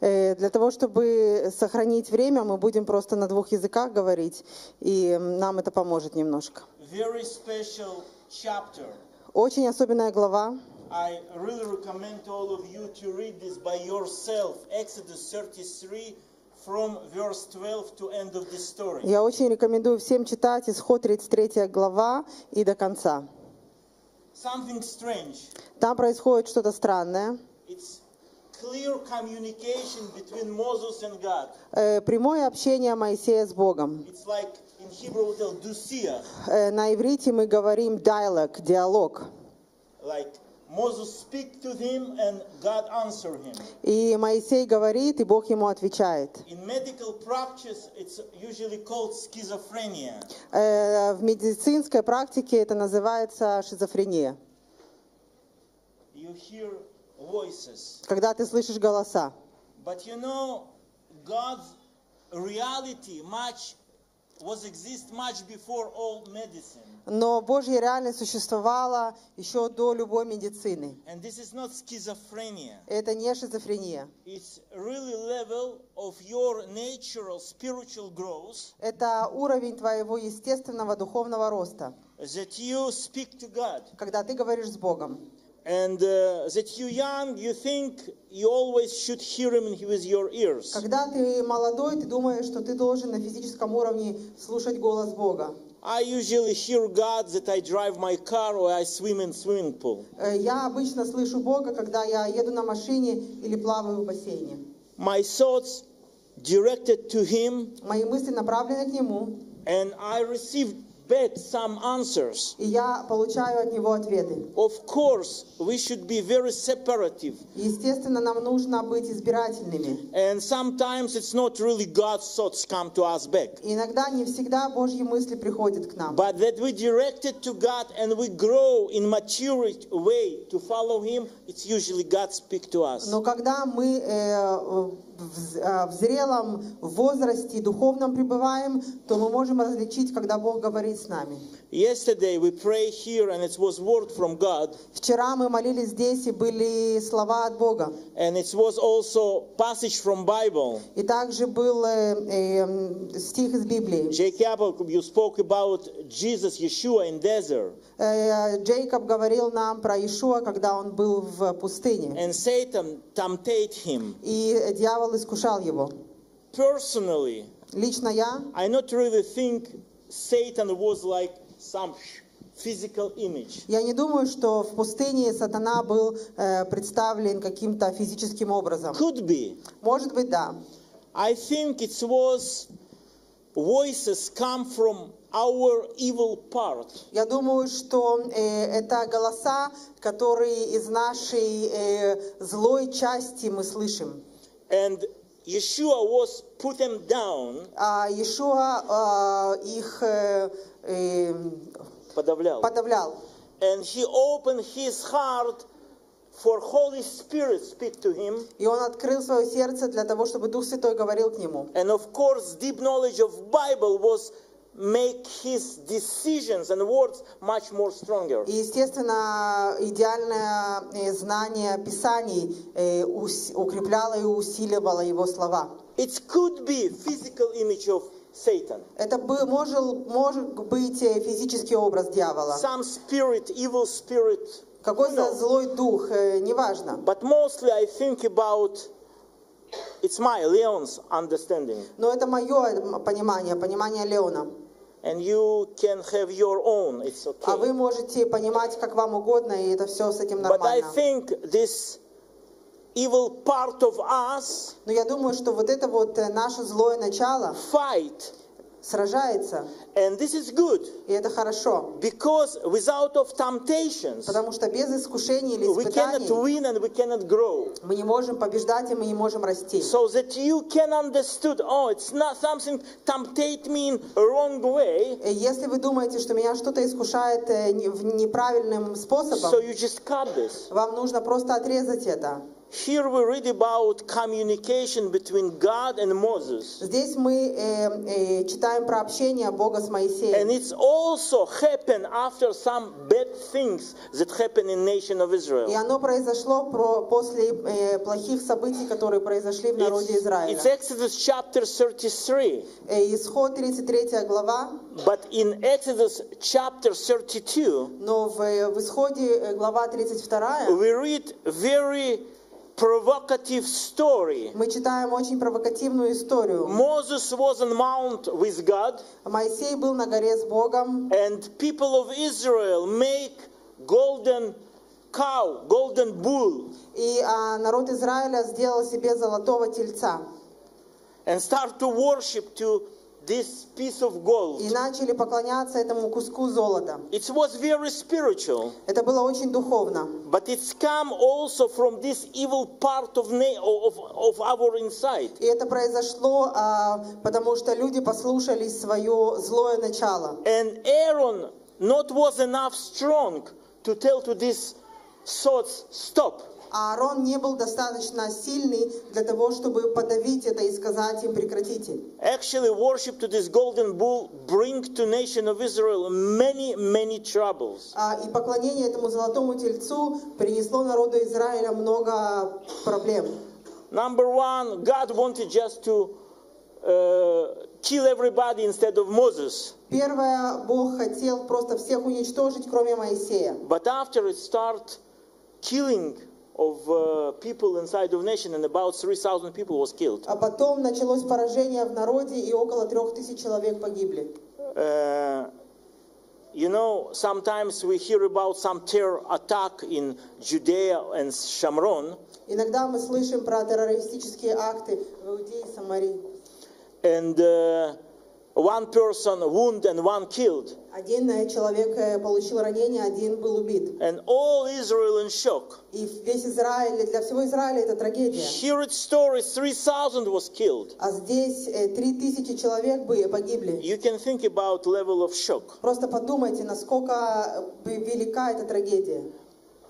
Для того, чтобы сохранить время, мы будем просто на двух языках говорить, и нам это поможет немножко. Очень особенная глава. I really recommend all of you to read this by yourself. Exodus 33 from verse 12 to end of the story. Я очень рекомендую всем читать исход 33 глава и до конца. Something strange. Там происходит что-то странное. It's Прямое общение Моисея с Богом. Э, На иврите мы говорим диалог. Like Moses speak to him and God answer him. И Моисей говорит, и Бог ему отвечает. In medical practice, it's usually called schizophrenia. Э, В медицинской практике это называется шизофрения. You hear voices. Когда ты слышишь голоса. But you know, God's reality much was exist much before all medicine. Но Божья реальность существовала еще до любой медицины. And this is not schizophrenia. Это не шизофрения. It's really level of your natural spiritual growth Это уровень твоего естественного духовного роста, that you speak to God. когда ты говоришь с Богом. And uh, that you young, you think you always should hear him with your ears. Когда ты молодой, ты думаешь, что ты должен на физическом уровне слушать голос Бога. I usually hear God that I drive my car or I swim in swimming pool. Э, Я обычно слышу Бога, когда я еду на машине или плаваю в бассейне. My thoughts directed to him Мои мысли направлены к Нему, and I received back some answers. и я получаю от Него ответы. Of course, we should be very separative. Естественно, нам нужно быть избирательными. And sometimes it's not really God's thoughts come to us back. Иногда не всегда Божьи мысли приходят к нам. But that we directed to God and we grow in maturity way to follow Him, it's usually God speak to us. Но когда мы э, э, в зрелом возрасте духовном пребываем, то мы можем различить, когда Бог говорит с нами. Yesterday we pray here and it was word from God Вчера мы молились здесь, и были слова от Бога. and it was also passage from Bible. И также был э, э, стих из Библии. Jacob, you spoke about Jesus, Yeshua in desert. Э, Джейкоб говорил нам про Ишуа, когда он был в пустыне. And Satan tempted him. И дьявол искушал его. Personally, Лично я I not really think Satan was like some physical image. Я не думаю, что в пустыне сатана был э, представлен каким-то физическим образом. Could be. Может быть, да. I think it was voices come from our evil part. Я думаю, что э, это голоса, которые из нашей э, злой части мы слышим. And Yeshua was put them down, А Иешуа э, их э, э, подавлял. подавлял. And he opened his heart for Holy Spirit speak to him. И он открыл свое сердце для того, чтобы Дух Святой говорил к нему. And of course, deep knowledge of Bible was make his decisions and words much more stronger. И, естественно, идеальное э, знание Писаний э, укрепляло и усиливало его слова. It could be physical image of Satan. Это бы, может, может быть э, физический образ дьявола. Some spirit, evil spirit. Какой-то злой дух, неважно. But mostly I think about it's my Leon's understanding. Но это мое понимание, понимание Леона. And you can have your own, it's А вы okay. можете понимать, как вам угодно, и это все с этим But I нормально. think this evil part of us Но я думаю, что вот это вот э, наше злое начало fight. Сражается, And this is good и это хорошо. because without of temptations, Потому что без искушений или we cannot испытаний win and we cannot grow. мы не можем побеждать, и мы не можем расти. So that you can understood, oh, it's not something temptate me in wrong way. Если вы думаете, что меня что-то искушает э, неправильным способом, So you just cut this. вам нужно просто отрезать это. here we read about communication between God and Moses. Здесь мы э, э, читаем про общение Бога с And Моисеем. it's also happened after some bad things that happened in nation of И Israel. оно произошло про, после э, плохих событий, которые произошли в народе It's, Израиля. it's Exodus chapter 33. Э, Исход 33 глава, But in Exodus chapter 32, но в, э, в Исходе э, глава 32 we read very provocative story. мы читаем очень провокативную историю. Moses was on mount with God, Моисей был на горе с Богом, and people of Israel make golden cow, golden bull, и а, народ Израиля сделал себе золотого тельца. and start to worship to this piece of gold. И начали поклоняться этому куску золота. It was very spiritual, Это было очень духовно. but it's come also from this evil part of, of, of our inside. И это произошло, а, потому что люди послушались свое злое начало. And Aaron not was enough strong to tell to these thoughts, stop. Аарон не был достаточно сильный для того, чтобы подавить это и сказать им прекратите. Actually, worship to this golden bull bring to nation of Israel many, many troubles. А, И поклонение этому золотому тельцу принесло народу Израиля много проблем. Number one, God wanted just to uh, kill everybody instead of Moses. Первое, Бог хотел просто всех уничтожить, кроме Моисея. But after it start killing of uh, people inside of nation, and about 3,000 people was killed. А потом началось поражение в народе, и около трех тысяч человек погибли. Uh, you know, sometimes we hear about some terror attack in Judea and Shamron, Иногда мы слышим про террористические акты в Иудее и Самарии. and uh, one person wounded and one killed, Один э, человек э, получил ранение, один был убит. and all Israel in shock. И весь Израиль, для всего Израиля это трагедия. Here it stories 3,000 was killed. А здесь э, три тысячи человек бы погибли. You can think about level of shock. Просто подумайте, насколько э, велика эта трагедия.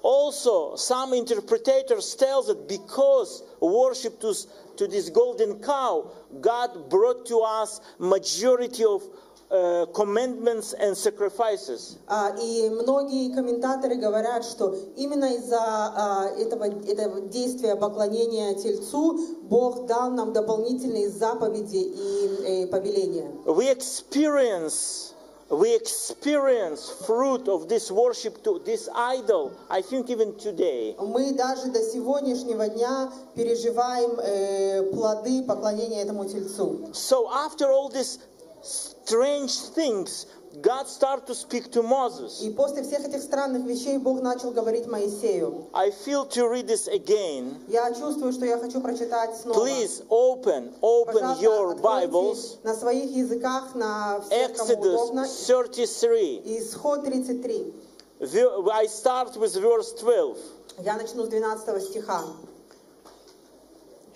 Also, some interpreters tell that because worship to, to this golden cow, God brought to us majority of uh, commandments and sacrifices. А, И многие комментаторы говорят, что именно из-за а, этого, этого действия поклонения Тельцу Бог дал нам дополнительные заповеди и э, повеления. We experience, we experience fruit of this worship to this idol. I think even today. Мы даже до сегодняшнего дня переживаем э, плоды поклонения этому Тельцу. So after all these strange things, God started to speak to Moses. И после всех этих странных вещей Бог начал говорить Моисею. I feel to read this again. Я чувствую, что я хочу прочитать снова. Please open, open Пожалуйста, your откройте Bibles. на своих языках, на всех, кому удобно. Exodus 33. Исход 33. Ver- I start with verse 12. Я начну с 12 стиха.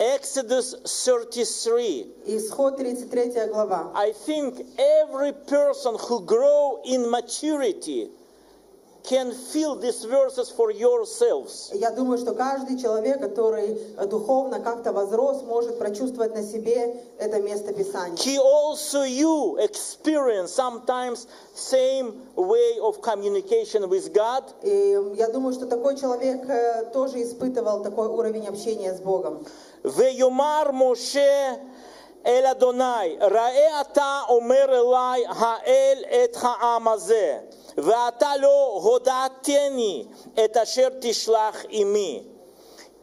Exodus 33. Исход 33 глава. I think every person who grow in maturity can feel these verses for yourselves. Я думаю, что каждый человек, который духовно как-то возрос, может прочувствовать на себе это место Писания. He also you experience sometimes same way of communication with God. И я думаю, что такой человек э, тоже испытывал такой уровень общения с Богом. ויאמר משה אל אדוני, ראה אתה אומר אלי האל את העם הזה, ואתה לא הודעתני את אשר תשלח עמי.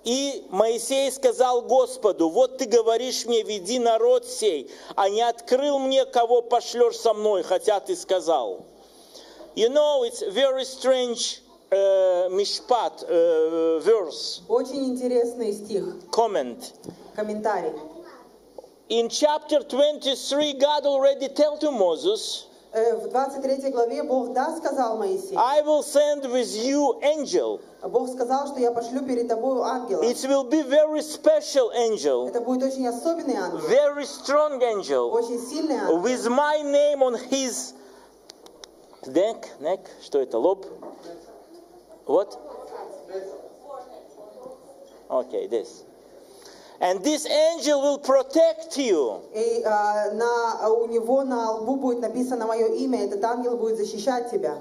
И Моисей сказал Господу, вот ты говоришь мне, веди народ сей, а не открыл мне, кого пошлешь со мной, хотя ты сказал. You know, it's very strange mishpat uh, verse, Очень интересный стих, comment. комментарий. In chapter 23, God already tell to Moses, Э, В 23 главе Бог да сказал Моисею. I will send with you angel. Бог сказал, что я пошлю перед тобой ангела. It will be very special angel, Это будет очень особенный ангел, very strong angel, очень сильный ангел. with my name on his neck, neck, что это, лоб? What? Okay, this. And this angel will protect you. И а, на, у него на лбу будет написано мое имя, этот ангел будет защищать тебя.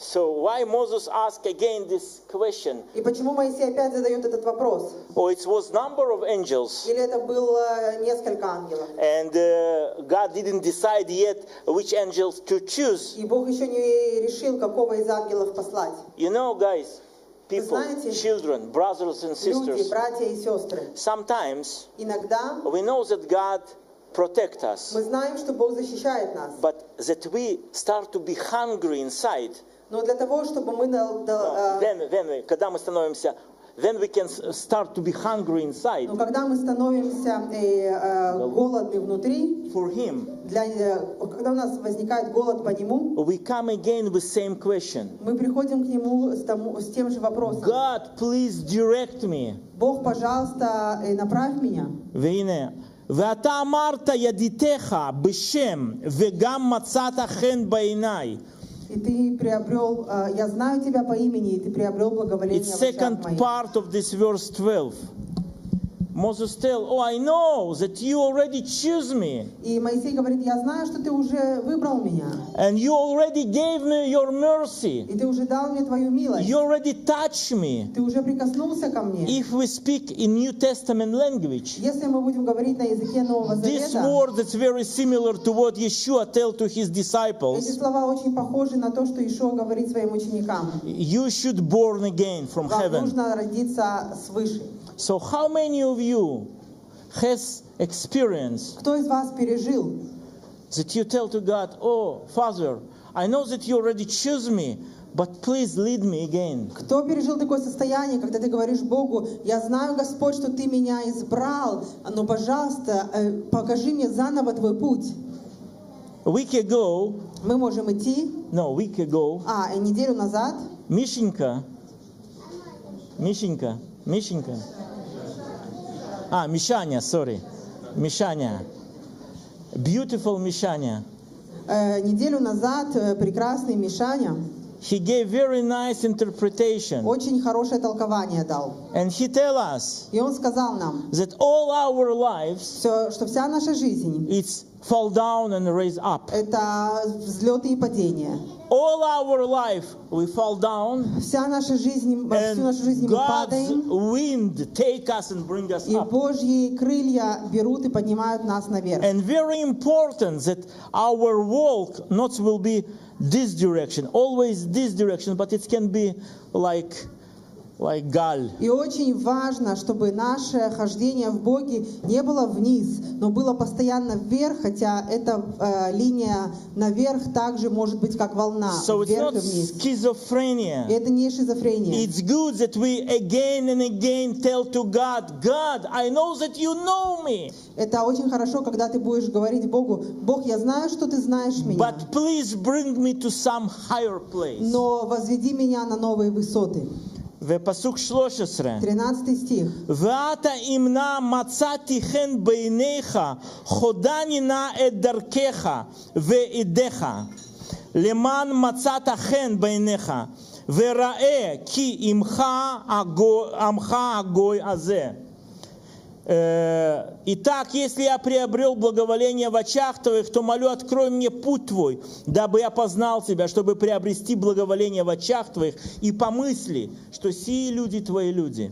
So why Moses asked again this question? И почему Моисей опять задает этот вопрос? Oh, it was number of angels, Или это было несколько ангелов? and uh, God didn't decide yet which angels to choose. И Бог еще не решил, какого из ангелов послать. You know, guys, people, знаете, children, brothers and Люди, sisters, братья и сестры. sometimes Иногда we know that God protect us, мы знаем, что Бог защищает нас. but that we start to be hungry inside. Но для того, чтобы мы дал- дал, э, Then, then, we- когда мы становимся, then we can s- start to be hungry inside но когда мы становимся э, э, голодны внутри, for Him. для, э, когда у нас возникает голод по Нему, We come again with same question. мы приходим к Нему с, тому- с тем же вопросом. God, please direct me. Бог, пожалуйста, э, направь меня. והנה, ואתה אמרת ידיתך בשם, וגם מצאת חן בעיניי. и ты приобрел, э, я знаю тебя по имени, и ты приобрел благоволение It's в second part of this verse 12. Moses tell, oh, I know that you already choose me, И Моисей говорит, я знаю, что ты уже выбрал меня, and you already gave me your mercy. и ты уже дал мне твою милость, You already touched me. ты уже прикоснулся ко мне. If we speak in New Testament language, Если мы будем говорить на языке Нового this Завета, word that's very similar to what Yeshua tell to his эти disciples, слова очень похожи на то, что Ишуа говорит своим ученикам. you should born again from Вам heaven. нужно родиться свыше. So how many of you has experience Кто из вас пережил, that you tell to God, "Oh, Father, I know that you already choose me, but please lead me again." кто пережил такое состояние, когда ты говоришь Богу, я знаю, Господь, что ты меня избрал, но, пожалуйста, э, покажи мне заново твой путь. A week ago, Мы можем идти, no, week ago, а, и неделю назад Mishinka, Mishinka, Mishinka. Ah, Mishanya, sorry. Mishanya. Beautiful Mishanya. Э, неделю назад э, прекрасный Мишаня He gave very nice interpretation. очень хорошее толкование дал. And he tell us И он сказал нам, that all our lives все, что вся наша жизнь it's fall down and raise up. это взлеты и падения. All our life we fall down Вся наша жизнь, во всю нашу жизнь and мы God's падаем, wind take us and bring us и up. Божьи крылья берут и поднимают нас наверх. And very important that our walk not will be this direction, always this direction, but it can be like like gal. И очень важно, чтобы наше хождение в Боге не было вниз, но было постоянно вверх, хотя эта э, линия наверх также может быть как волна, So it's вверх not и вниз. И это не шизофрения. It's good that we again and again tell to God, God, I know that you know me, Это очень хорошо, когда ты будешь говорить Богу, Бог, я знаю, что ты знаешь меня, but please bring me to some higher place. но возведи меня на новые высоты. ופסוק 13 13 стих. ואתה אם נא מצאתי חן בעיניך, חודני נא את דרכך ועדיך, למען מצאת חן בעיניך, וראה כי עמך הגוי, עמך הגוי הזה. Э, Итак, если я приобрел благоволение в очах твоих, то молю, открой мне путь твой, дабы я познал тебя, чтобы приобрести благоволение в очах твоих и помысли, что сии люди твои люди.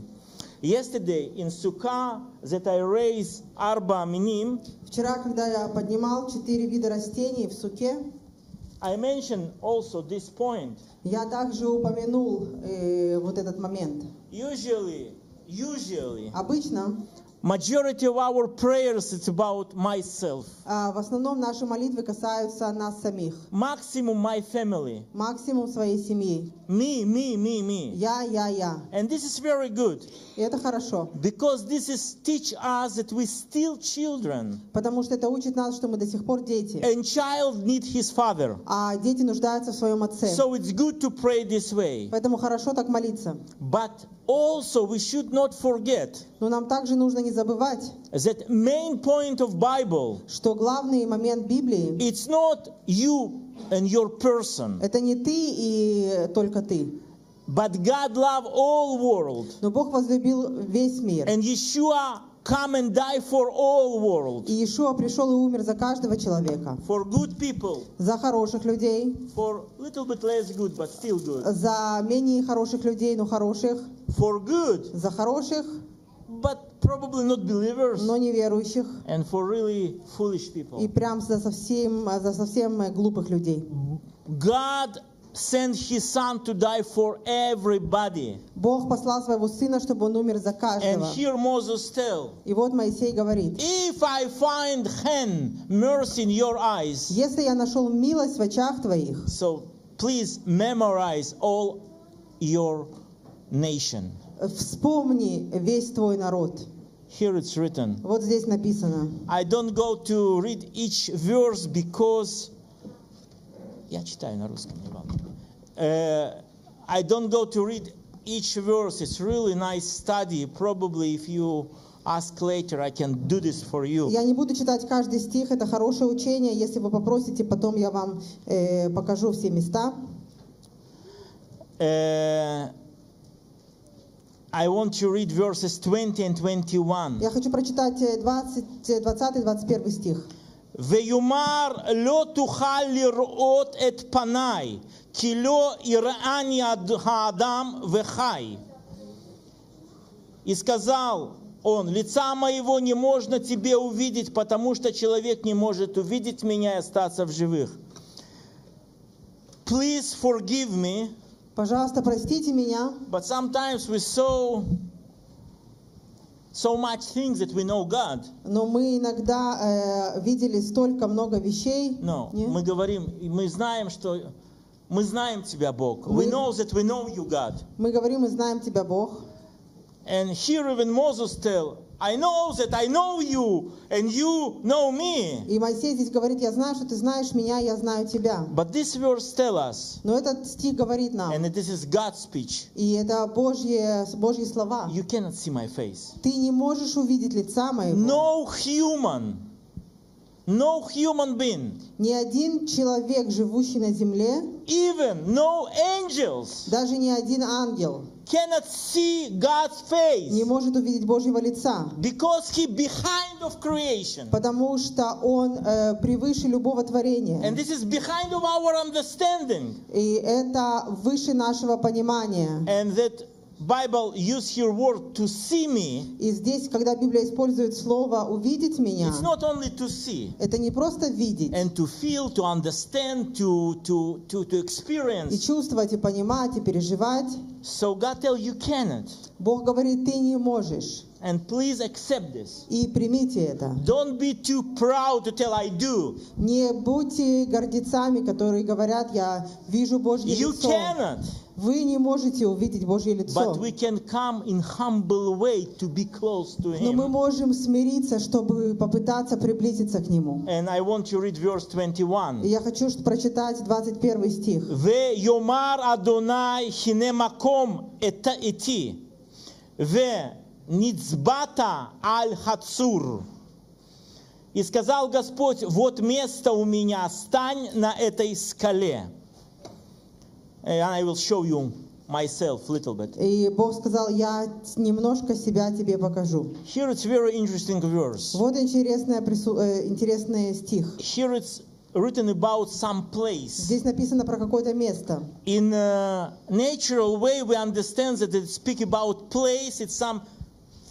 Yesterday in Sukkah that I raised arba minim, Вчера, когда я поднимал четыре вида растений в суке, I mentioned also this point. я также упомянул э, вот этот момент. Usually, usually, Обычно, majority of our prayers it's about myself, а, в основном наши молитвы касаются нас самих, maximum my family, максимум своей семьи. me, me, me, me. Я, я, я. And this is very good И это хорошо, because this is teach us that we still children потому что это учит нас, что мы до сих пор дети, and child need his father. а дети нуждаются в своем отце. So it's good to pray this way. Поэтому хорошо так молиться. But also we should not forget Но нам также нужно не забывать, that main point of Bible что главный момент Библии it's not you and your person. это не ты и только ты. But God loved all world. Но Бог возлюбил весь мир. And Yeshua come and die for all world. И Иешуа пришел и умер за каждого человека. For good people. За хороших людей, For little bit less good, but still good. за менее хороших людей, но хороших, For good, за хороших, but probably not believers. но неверующих, And for really foolish и people. прям за совсем, за совсем э, глупых людей. God sent his son to die for everybody. Бог послал своего сына, чтобы он умер за And каждого. here Moses tell, И вот Моисей говорит, if I find hen mercy in your eyes, если я нашел милость в очах твоих, so please memorize all your nation. Вспомни весь твой народ. Here it's written. Вот здесь написано. I don't go to read each verse because я читаю на русском, не вам. Uh, I don't go to read each verse. It's really nice study. Probably if you ask later, I can do this for you. Я не буду читать каждый стих, это хорошее учение. Если вы попросите, потом я вам э, покажу все места. Uh, I want to read verses 20 and 21. Я хочу прочитать э, 20, 20-21 стих. ויאמר לא תוכל לראות את פניי, כי לא יראני הד- האדם וחי. И сказал он, лица моего не можно тебе увидеть, потому что человек не может увидеть меня и остаться в живых. Please forgive me, Пожалуйста, простите меня, but sometimes we so so much things that we know God. но мы иногда э, видели столько много вещей. No, мы говорим, мы знаем, что мы знаем Тебя, Бог. We know that we know you, God. Мы говорим, мы знаем Тебя, Бог. And here even Moses tell, I know that I know you, and you know me. И Моисей здесь говорит, я знаю, что ты знаешь меня, я знаю тебя. But this verse tell us, Но этот стих говорит нам, and this is God's speech, и это Божьи, Божьи слова. you cannot see my face. Ты не можешь увидеть лица моего. No human, no human being, Ни один человек, живущий на земле, even no angels даже ни один ангел cannot see God's face не может увидеть Божьего лица, because he behind of creation. потому что Он э, превыше любого творения. And this is behind of our understanding. И это выше нашего понимания. And that Bible use here word to see me. И здесь, когда Библия использует слово «увидеть меня», It's not only to see это не просто видеть and to feel, to understand, to to to to и experience. чувствовать, и понимать, и переживать. So God tell you cannot. Бог говорит, ты не можешь. And please accept this. И примите это. Don't be too proud to tell I do. Не будьте гордецами, которые говорят, я вижу Божье You лицо. cannot. Вы не можете увидеть Божье лицо. But we can come in humble way to be close to Но мы Him. можем смириться, чтобы попытаться приблизиться к Нему. And I want to read verse И 21. я хочу что- прочитать 21 стих. ויאמר אדוני הנה מקום את- איתי ונצבעת על חצור. И сказал Господь, вот место у меня, стань на этой скале. And I will show you myself a little bit. И Бог сказал, я немножко себя тебе покажу. Here it's very interesting verse. Вот интересный, прису- э, интересный стих. Here it's written about some place. Здесь написано про какое-то место. In a natural way, we understand that it speak about place. It's some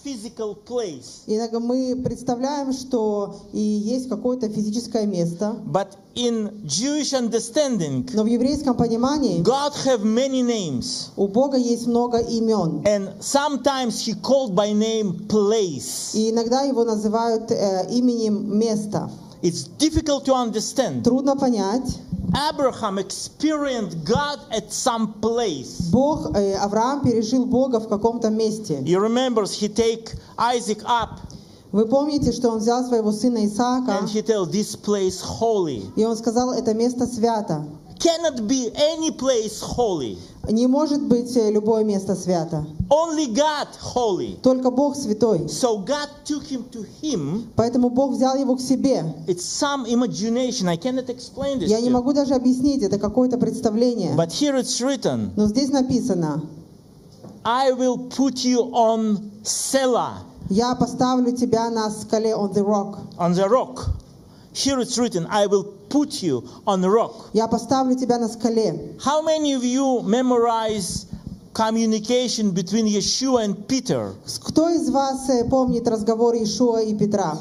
physical place. Иногда мы представляем, что и есть какое-то физическое место, But in Jewish understanding, но в еврейском понимании God have many names, у Бога есть много имен. and sometimes He called by name place. И иногда его называют э, именем места. It's difficult to understand. Трудно понять. Abraham experienced God at some place. Бог, э, Авраам пережил Бога в каком-то месте. He remembers he take Isaac up Вы помните, что он взял своего сына Исаака, and he tell this place holy. и он сказал, это место свято. Cannot be any place holy. Не может быть э, любое место свято. Only God holy. Только Бог святой. So God took him to him. Поэтому Бог взял его к себе. It's some imagination. I cannot explain this. Я не могу даже объяснить, это какое-то представление. But here it's written, Но здесь написано, I will put you on Selah, я поставлю тебя на скале on the rock. on the rock. Here it's written, I will put you on the rock. Я поставлю тебя на скале. How many of you memorize communication between Yeshua and Peter? Кто из вас э, помнит разговор Иешуа и Петра?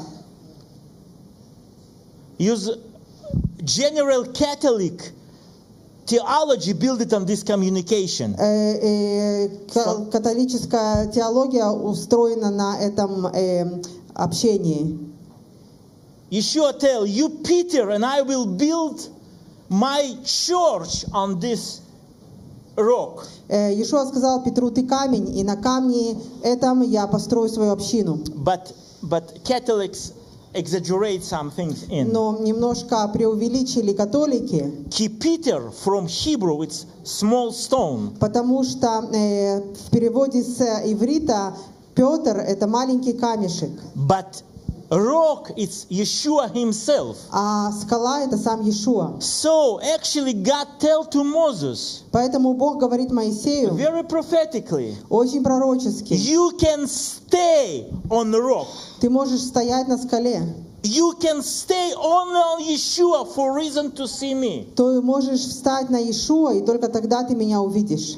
Use general Catholic theology build it on this communication. Э, э, ка- католическая теология устроена на этом э, общении. Yeshua tell you, Peter, and I will build my church on this rock. Э, Иешуа сказал Петру, ты камень, и на камне этом я построю свою общину. But but Catholics exaggerate some things in. Но немножко преувеличили католики, Peter from Hebrew it's small stone. потому что э, в переводе с иврита Петр это маленький камешек, But rock it's Yeshua himself. а скала это сам Иешуа. So actually God tell to Moses Поэтому Бог говорит Моисею very prophetically, очень пророчески, you can stay on the rock. ты можешь стоять на скале, You can stay only on Yeshua for reason to see me. то можешь встать на Иешуа, и только тогда ты меня увидишь.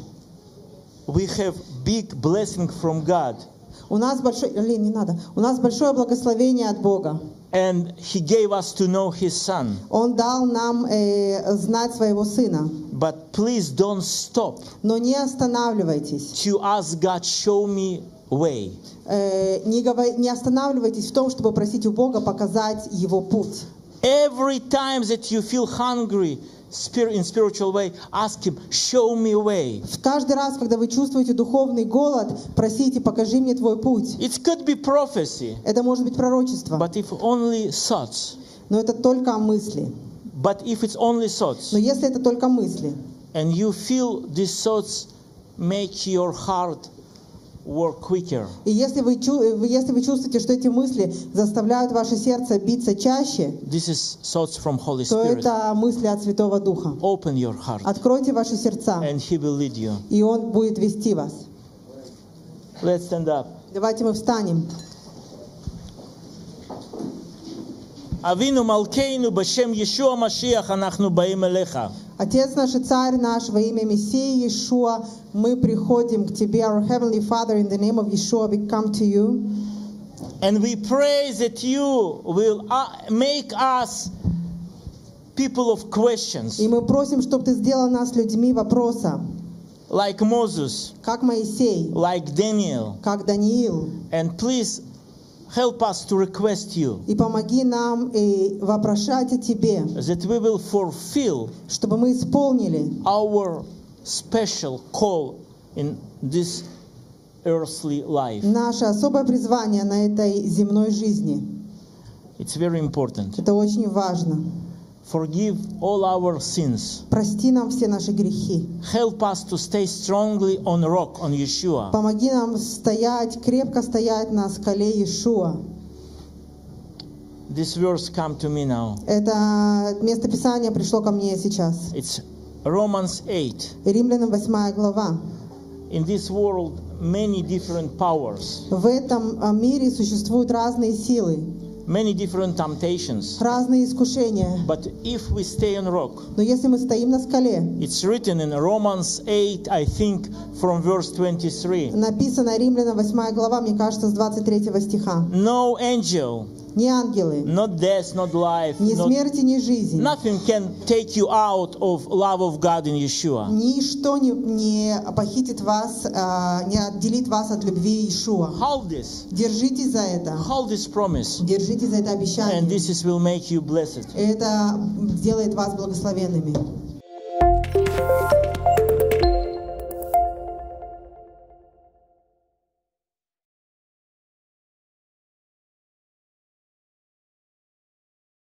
We have big blessing from God. У нас большое, Лин, не надо. У нас большое благословение от Бога. And He gave us to know His Son. Он дал нам э, знать своего Сына. But please don't stop Но не останавливайтесь. to ask God, show me way. Э, не, говор- не останавливайтесь в том, чтобы просить у Бога показать Его путь. Every time that you feel hungry in spiritual way, ask Him, show me way. В Каждый раз, когда вы чувствуете духовный голод, просите, покажи мне твой путь. It could be prophecy, Это может быть пророчество, but if only thoughts. но это только мысли. But if it's only thoughts, Но если это только мысли, and you feel these thoughts make your heart work quicker, и если вы, чу- вы- если вы чувствуете, что эти мысли заставляют ваше сердце биться чаще, this is thoughts from Holy то Spirit. это мысли от Святого Духа. Open your heart, Откройте ваши сердца, and He will lead you. и Он будет вести вас. Let's stand up. Давайте мы встанем. אבינו מלכנו בשם ישוע המשיח אנחנו באים אליך. Отец наш и Царь наш, во имя Мессии Иешуа, мы приходим к Тебе, our Heavenly Father, in the name of Yeshua, we come to you. And we pray that you will uh, make us people of questions, И мы просим, чтобы Ты сделал нас людьми вопроса, like Moses, как Моисей, like Daniel. как Даниил. And please help us to request you И помоги нам и вопрошать о Тебе, that we will fulfill чтобы мы исполнили our special call in this earthly life. наше особое призвание на этой земной жизни. It's very important. Это очень важно. Forgive all our sins. Прости нам все наши грехи. Help us to stay strongly on rock, on Yeshua. Помоги нам стоять, крепко стоять на скале Иешуа. This verse come to me now. Это место Писания пришло ко мне сейчас. It's Romans 8. Римлянам 8 глава. In this world, many different powers, В этом а, мире существуют разные силы, many different temptations. разные искушения. But if we stay on rock, Но если мы стоим на скале, it's written in Romans 8, I think, from verse 23. написано Римлянам 8 глава, мне кажется, с 23 стиха. No angel, Ни ангелы, not death, not life, ни not, смерти, ни жизнь, nothing can take you out of love of God in Yeshua. ничто не, не похитит вас, а, не отделит вас от любви Иешуа. Hold this, Держитесь за это. hold this promise, Держитесь за это and обещание. this is, will make you blessed. Это сделает вас благословенными.